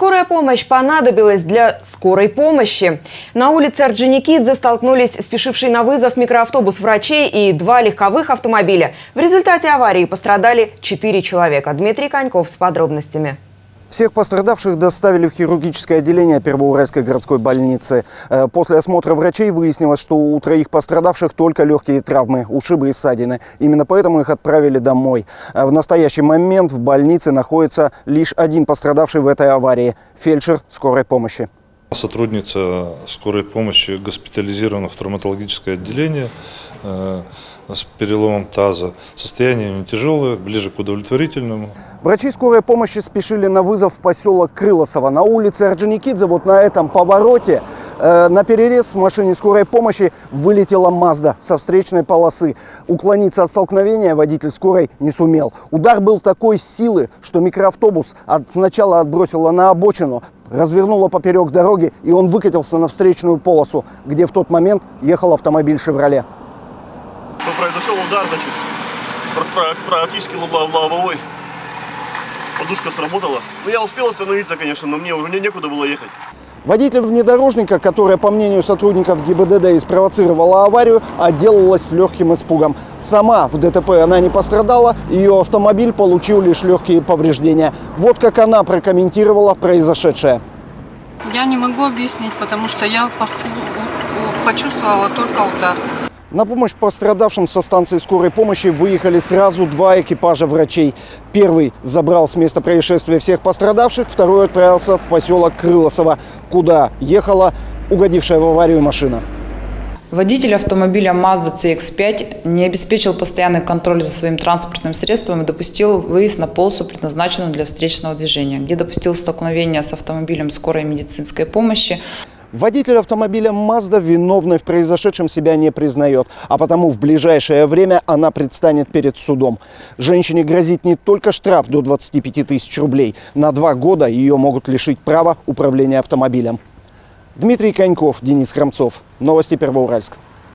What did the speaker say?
Скорая помощь понадобилась для скорой помощи. На улице Орджоникидзе столкнулись спешивший на вызов микроавтобус врачей и два легковых автомобиля. В результате аварии пострадали четыре человека. Дмитрий Коньков с подробностями. Всех пострадавших доставили в хирургическое отделение Первоуральской городской больницы. Э, После осмотра врачей выяснилось, что у троих пострадавших только легкие травмы, ушибы и ссадины. Именно поэтому их отправили домой. Э, В настоящий момент в больнице находится лишь один пострадавший в этой аварии – фельдшер скорой помощи. Сотрудница скорой помощи госпитализирована в травматологическое отделение э, с переломом таза. Состояние не тяжелое, ближе к удовлетворительному. Врачи скорой помощи спешили на вызов в поселок Крылосово. На улице Орджоникидзе, вот на этом повороте, э, на перерез машине скорой помощи вылетела Мазда со встречной полосы. Уклониться от столкновения водитель скорой не сумел. Удар был такой силы, что микроавтобус от, сначала отбросило на обочину, развернуло поперек дороги, и он выкатился на встречную полосу, где в тот момент ехал автомобиль «Шевроле». Ну, произошел удар, значит, пр- пр- практически лоб- лобовой. Подушка сработала. Ну, я успел остановиться, конечно, но мне уже не- некуда было ехать. Водитель внедорожника, которая, по мнению сотрудников ГИБДД, и спровоцировала аварию, отделалась с легким испугом. Сама в ДТП она не пострадала, ее автомобиль получил лишь легкие повреждения. Вот как она прокомментировала произошедшее. Я не могу объяснить, потому что я почувствовала только удар. На помощь пострадавшим со станции скорой помощи выехали сразу два экипажа врачей. Первый забрал с места происшествия всех пострадавших, второй отправился в поселок Крылосово, куда ехала угодившая в аварию машина. Водитель автомобиля Mazda CX-5 не обеспечил постоянный контроль за своим транспортным средством и допустил выезд на полосу, предназначенную для встречного движения, где допустил столкновение с автомобилем скорой медицинской помощи. Водитель автомобиля Mazda виновной в произошедшем себя не признает, а потому в ближайшее время она предстанет перед судом. Женщине грозит не только штраф до 25 тысяч рублей. На два года ее могут лишить права управления автомобилем. Дмитрий Коньков, Денис Храмцов. Новости Первоуральск.